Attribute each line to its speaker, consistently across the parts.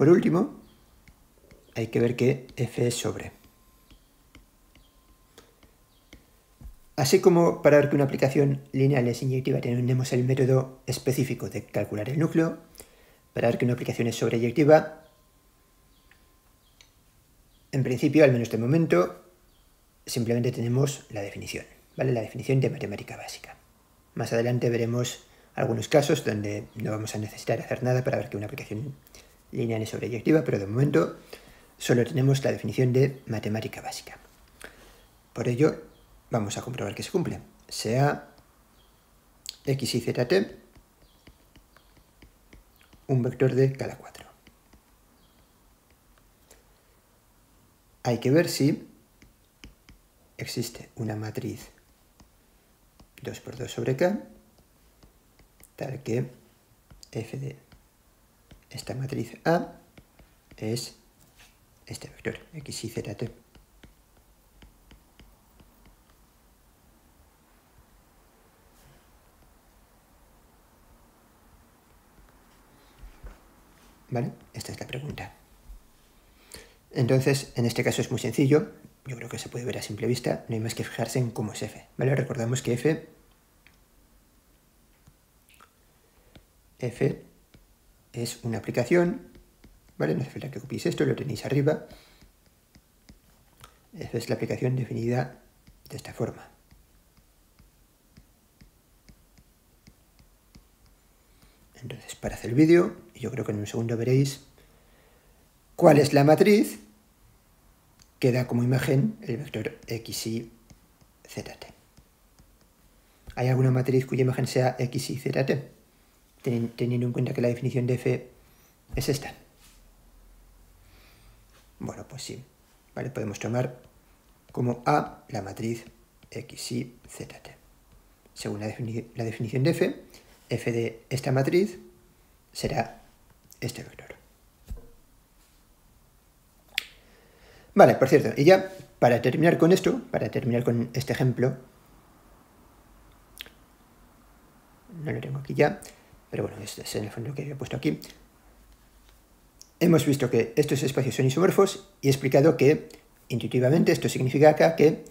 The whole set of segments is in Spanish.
Speaker 1: Por último, hay que ver que f es sobre. Así como para ver que una aplicación lineal es inyectiva tenemos el método específico de calcular el núcleo, para ver que una aplicación es sobreyectiva, en principio, al menos de momento, simplemente tenemos la definición, ¿vale? La definición de matemática básica. Más adelante veremos algunos casos donde no vamos a necesitar hacer nada para ver que una aplicación lineal es sobreyectiva, pero de momento solo tenemos la definición de matemática básica. Por ello, vamos a comprobar que se cumple. Sea x y z t un vector de cada 4. Hay que ver si existe una matriz 2 por 2 sobre k tal que f de esta matriz A es este vector x y z t. ¿Vale? Esta es la pregunta. Entonces, en este caso es muy sencillo. Yo creo que se puede ver a simple vista. No hay más que fijarse en cómo es f. ¿Vale? Recordamos que f... f es una aplicación. ¿Vale? No hace falta que copiéis esto, lo tenéis arriba. F es la aplicación definida de esta forma. Entonces, para hacer el vídeo, yo creo que en un segundo veréis cuál es la matriz que da como imagen el vector x, y, zt. ¿Hay alguna matriz cuya imagen sea x, y, zt? Teniendo en cuenta que la definición de f es esta. Bueno, pues sí. ¿Vale? Podemos tomar como A la matriz x, y, zt. Según la, la definición de f, f de esta matriz será este vector. Vale, por cierto, y ya para terminar con esto, para terminar con este ejemplo, no lo tengo aquí ya, pero bueno, este es el fondo que había puesto aquí. Hemos visto que estos espacios son isomorfos y he explicado que intuitivamente esto significa acá que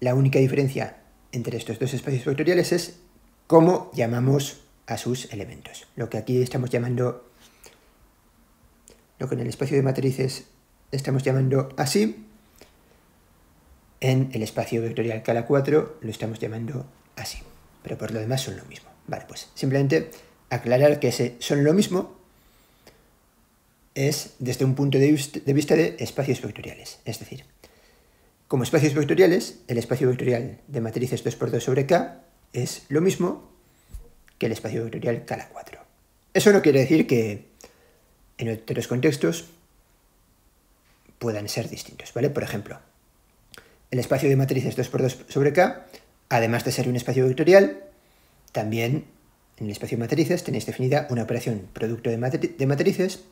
Speaker 1: la única diferencia entre estos dos espacios vectoriales es cómo llamamos a sus elementos. Lo que aquí estamos llamando, lo que en el espacio de matrices estamos llamando así, en el espacio vectorial Cala 4 lo estamos llamando así, pero por lo demás son lo mismo. Vale, pues simplemente aclarar que son lo mismo es desde un punto de vista de espacios vectoriales. Es decir, como espacios vectoriales, el espacio vectorial de matrices 2x2 sobre K es lo mismo que el espacio vectorial Cala 4. Eso no quiere decir que en otros contextos puedan ser distintos, ¿vale? Por ejemplo, el espacio de matrices 2x2 sobre K, además de ser un espacio vectorial, también en el espacio matrices tenéis definida una operación producto de, matrices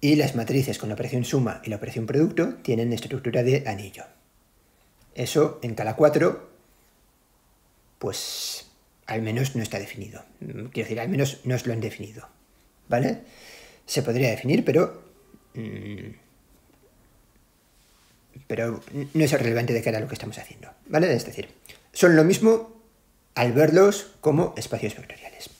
Speaker 1: y las matrices con la operación suma y la operación producto tienen estructura de anillo. Eso en Cala 4, pues al menos no está definido. Quiero decir, al menos no os lo han definido. ¿Vale? Se podría definir, pero mm, pero no es relevante de cara a lo que estamos haciendo, ¿vale? Es decir, son lo mismo al verlos como espacios vectoriales.